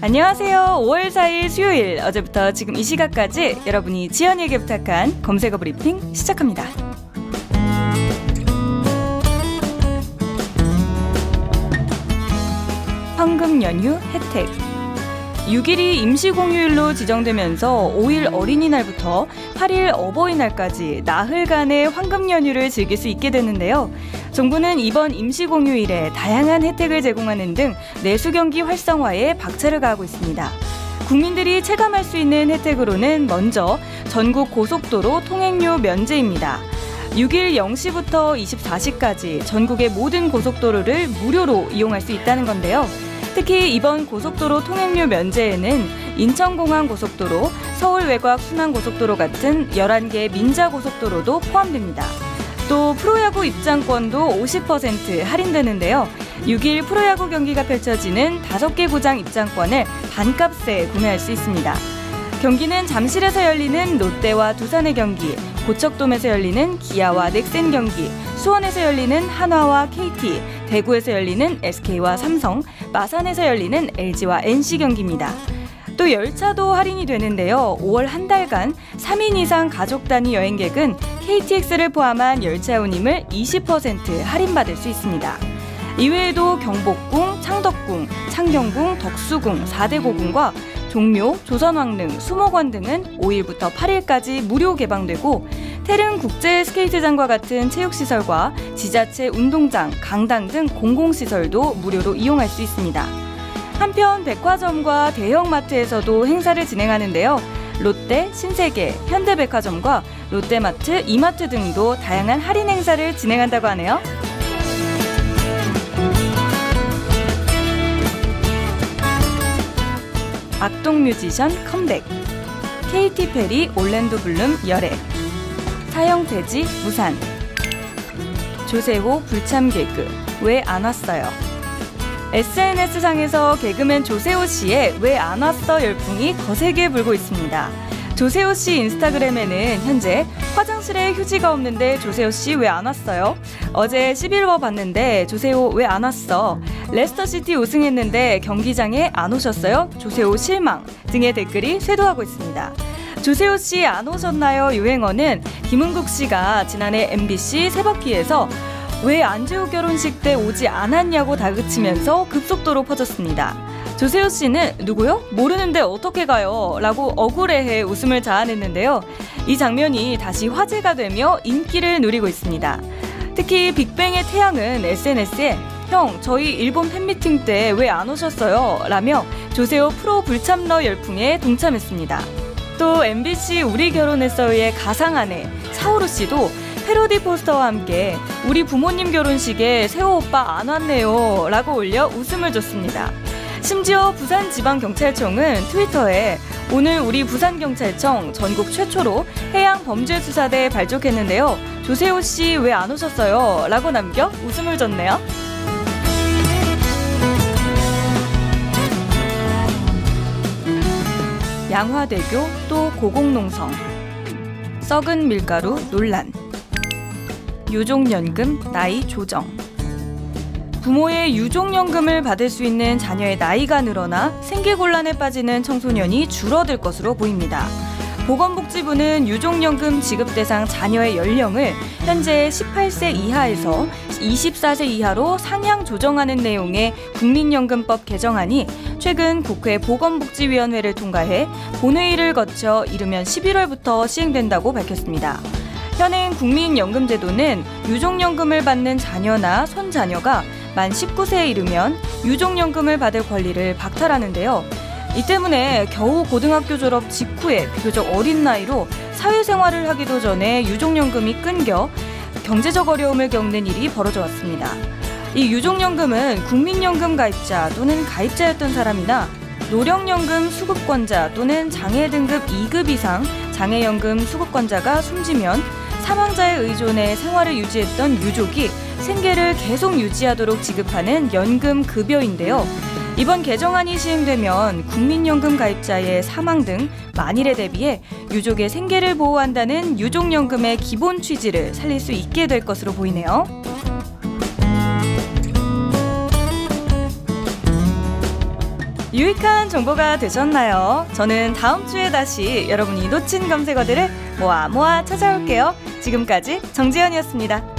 안녕하세요. 5월 4일 수요일 어제부터 지금 이 시각까지 여러분이 지연이에게 부탁한 검색어 브리핑 시작합니다. 황금 연휴 혜택 6일이 임시공휴일로 지정되면서 5일 어린이날부터 8일 어버이날까지 나흘간의 황금 연휴를 즐길 수 있게 됐는데요. 정부는 이번 임시공휴일에 다양한 혜택을 제공하는 등 내수 경기 활성화에 박차를 가하고 있습니다. 국민들이 체감할 수 있는 혜택으로는 먼저 전국 고속도로 통행료 면제입니다. 6일 0시부터 24시까지 전국의 모든 고속도로를 무료로 이용할 수 있다는 건데요. 특히 이번 고속도로 통행료 면제에는 인천공항 고속도로, 서울 외곽 순환 고속도로 같은 11개 민자 고속도로도 포함됩니다. 또 프로야구 입장권도 50% 할인되는데요. 6일 프로야구 경기가 펼쳐지는 5개 구장 입장권을 반값에 구매할 수 있습니다. 경기는 잠실에서 열리는 롯데와 두산의 경기, 고척돔에서 열리는 기아와 넥센 경기, 수원에서 열리는 한화와 KT, 대구에서 열리는 SK와 삼성, 마산에서 열리는 LG와 NC 경기입니다. 또 열차도 할인이 되는데요. 5월 한 달간 3인 이상 가족 단위 여행객은 KTX를 포함한 열차 운임을 20% 할인받을 수 있습니다. 이외에도 경복궁, 창덕궁, 창경궁, 덕수궁, 4대 고궁과 종묘, 조선왕릉, 수목원 등은 5일부터 8일까지 무료 개방되고 태릉 국제 스케이트장과 같은 체육시설과 지자체 운동장, 강당 등 공공시설도 무료로 이용할 수 있습니다. 한편 백화점과 대형마트에서도 행사를 진행하는데요. 롯데, 신세계, 현대백화점과 롯데마트, 이마트 등도 다양한 할인 행사를 진행한다고 하네요. 악동 뮤지션 컴백 KT 페리 올랜도 블룸 열애 사형돼지 무산 조세호 불참 개그 왜 안 왔어요 SNS상에서 개그맨 조세호 씨의 왜 안 왔어 열풍이 거세게 불고 있습니다. 조세호 씨 인스타그램에는 현재 화장실에 휴지가 없는데 조세호 씨 왜 안 왔어요? 어제 11워 봤는데 조세호 왜 안 왔어? 레스터시티 우승했는데 경기장에 안 오셨어요? 조세호 실망 등의 댓글이 쇄도하고 있습니다. 조세호 씨 안 오셨나요? 유행어는 김흥국 씨가 지난해 MBC 세바퀴에서 왜 안재욱 결혼식 때 오지 않았냐고 다그치면서 급속도로 퍼졌습니다. 조세호 씨는 누구요? 모르는데 어떻게 가요? 라고 억울해해 웃음을 자아냈는데요. 이 장면이 다시 화제가 되며 인기를 누리고 있습니다. 특히 빅뱅의 태양은 SNS에 형, 저희 일본 팬미팅 때 왜 안 오셨어요? 라며 조세호 프로 불참러 열풍에 동참했습니다. 또 MBC 우리 결혼했어요의 가상 아내 차오루 씨도 패러디 포스터와 함께 우리 부모님 결혼식에 세호 오빠 안 왔네요 라고 올려 웃음을 줬습니다. 심지어 부산지방경찰청은 트위터에 오늘 우리 부산경찰청 전국 최초로 해양범죄수사대 발족했는데요. 조세호 씨 왜 안 오셨어요? 라고 남겨 웃음을 줬네요. 양화대교 또 고공농성 썩은 밀가루 논란 유족연금 나이 조정. 부모의 유족연금을 받을 수 있는 자녀의 나이가 늘어나 생계곤란에 빠지는 청소년이 줄어들 것으로 보입니다. 보건복지부는 유족연금 지급 대상 자녀의 연령을 현재 18세 이하에서 24세 이하로 상향 조정하는 내용의 국민연금법 개정안이 최근 국회 보건복지위원회를 통과해 본회의를 거쳐 이르면 11월부터 시행된다고 밝혔습니다. 현행 국민연금제도는 유족연금을 받는 자녀나 손자녀가 만 19세에 이르면 유족연금을 받을 권리를 박탈하는데요. 이 때문에 겨우 고등학교 졸업 직후에 비교적 어린 나이로 사회생활을 하기도 전에 유족연금이 끊겨 경제적 어려움을 겪는 일이 벌어져 왔습니다. 이 유족연금은 국민연금 가입자 또는 가입자였던 사람이나 노령연금 수급권자 또는 장애 등급 2급 이상 장애연금 수급권자가 숨지면 사망자의 의존에 생활을 유지했던 유족이 생계를 계속 유지하도록 지급하는 연금 급여인데요. 이번 개정안이 시행되면 국민연금 가입자의 사망 등 만일에 대비해 유족의 생계를 보호한다는 유족연금의 기본 취지를 살릴 수 있게 될 것으로 보이네요. 유익한 정보가 되셨나요? 저는 다음 주에 다시 여러분이 놓친 검색어들을 모아 모아 찾아올게요. 지금까지 정지현이었습니다.